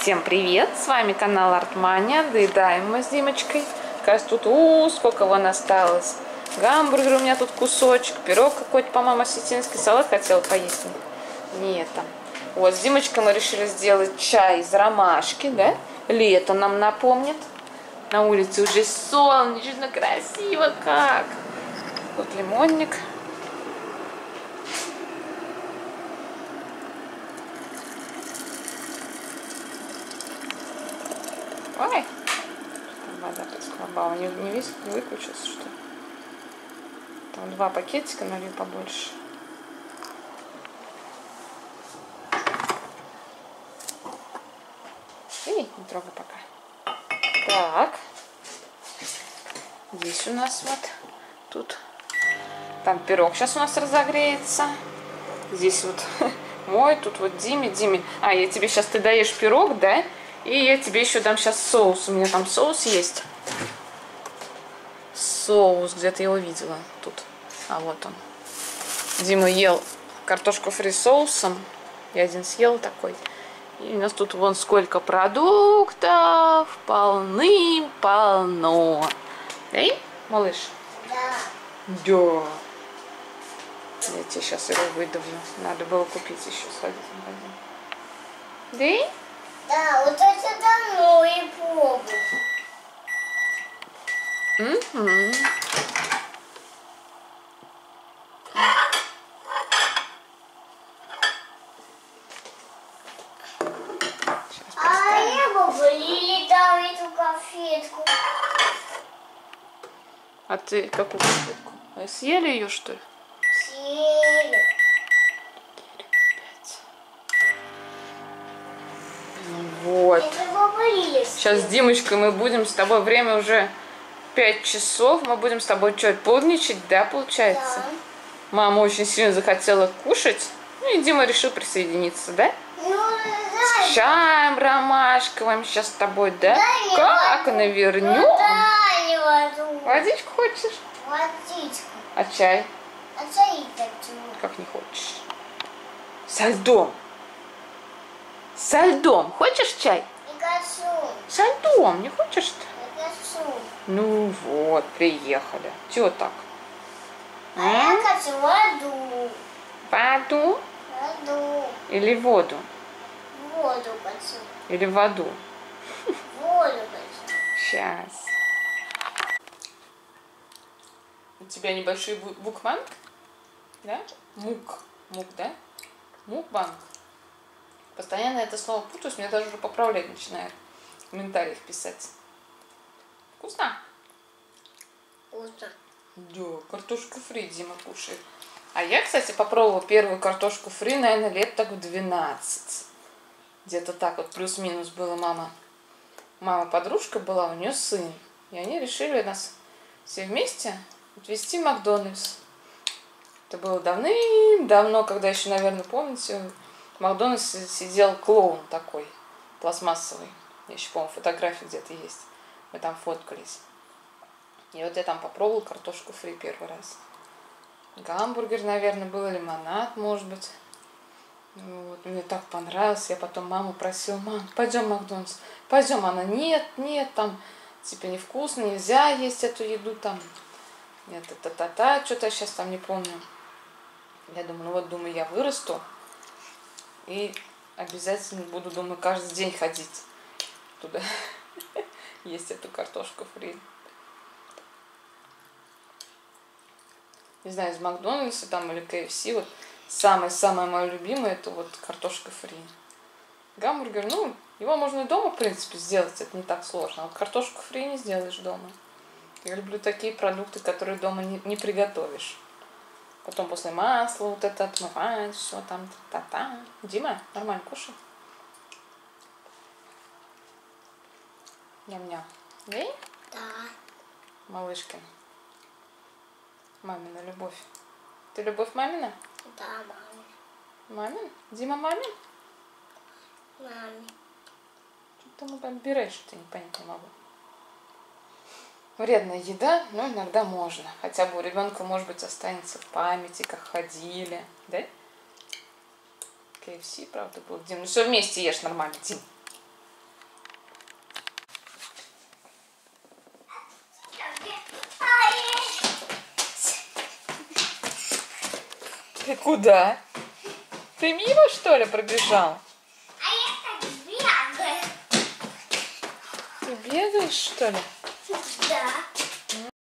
Всем привет! С вами канал Артмания. Доедаем мы с Димочкой. Кажется, тут у, сколько вон осталось. Гамбургер у меня тут кусочек, пирог какой-то, по-моему, осетинский, салат хотела поесть. Нет, там. Вот, с Димочкой мы решили сделать чай из ромашки, да? Лето нам напомнит. На улице уже солнечно, красиво как. Вот лимонник. Ой, вода подсколобала. Не, не весь не выключился, что ли? Там два пакетика налью побольше. И не трогай пока. Так. Здесь у нас вот тут. Там пирог сейчас у нас разогреется. Здесь вот мой, тут вот Диме, Диме. А, я тебе сейчас, ты даешь пирог, да? И я тебе еще дам сейчас соус. У меня там соус есть. Соус, где-то я его видела тут. А вот он. Дима ел картошку фри соусом. Я один съел такой. И у нас тут вон сколько продуктов. Полным-полно. Эй, малыш? Да. Да. Я тебе сейчас его выдавлю. Надо было купить еще сходить в магазин. Да? Да, вот это давно и пробую. Угу. А я бы Лили дал эту конфетку. А ты какую конфетку? А Съели ее, что ли? Съели. Пять. Вот. Сейчас с. Димочкой мы будем с тобой, время уже 5 часов, мы будем с тобой что, полдничать, да, получается? Да. Мама очень сильно захотела кушать, ну и Дима решил присоединиться, да? Ну, дай. Чаем ромашковым сейчас с тобой, да? Мне Как воду. навернем? Ну, мне воду. Водичку хочешь? Водичку. А чай? А чай хочу. Как не хочешь? Со льдом. Со льдом. Хочешь чай? Не хочу. Со льдом. Не хочешь-то? Не хочу. Ну вот, приехали. Чего так? А я М? хочу воду. Воду Воду. или воду? Воду хочу. Или воду? Воду хочу. Сейчас. У тебя небольшой бу- букбанк? Да? Мук. Мук, да? Мукбанк. Постоянно это слово путаюсь, меня даже уже поправлять начинает. В комментариях писать. Вкусно? Вкусно. Да, картошку фри Дима кушает. А я, кстати, попробовала первую картошку фри, наверное, лет так в 12. Где-то так вот, плюс-минус было мама. Мама подружка была, у нее сын. И они решили нас все вместе отвезти в Макдональдс. Это было давным-давно, когда еще, наверное, помните, в Макдональдсе сидел клоун такой, пластмассовый. Я еще, по-моему, фотографии где-то есть. Мы там фоткались. И вот я там попробовала картошку фри первый раз. Гамбургер, наверное, был, лимонад, может быть. Вот, мне так понравилось. Я потом маму просила, мам, пойдем в Макдональдс. Пойдем. Она, нет, нет, там, типа, невкусно, нельзя есть эту еду там. Нет, это та-та, что-то я сейчас там не помню. Я думаю, ну вот, думаю, я вырасту. И обязательно буду, думаю, каждый день ходить туда. Есть эту картошку фри. не знаю, из Макдональдса там или KFC, вот самое-самое мое любимое, это вот картошка фри. Гамбургер, ну, его можно и дома, в принципе, сделать, это не так сложно. А вот картошку фри не сделаешь дома. Я люблю такие продукты, которые дома не, не приготовишь. Потом после масла вот это отмываешь, все там, та-та. Дима, нормально кушай. Ням-ням. Эй, Да. малышка. Мамина любовь. Ты любовь мамина? Да, маме. Мамин? Дима мамин? Маме. Что ты ему подбираешь, ты не понять не могу вредная еда, но иногда можно. Хотя бы у ребенка, может быть, останется в памяти, как ходили. Да? KFC, правда, был. Дим, ну все вместе ешь нормально, Дим. Ты куда? Ты мимо, что ли, пробежал? А я так бегаю. Ты бегаешь, что ли? Да.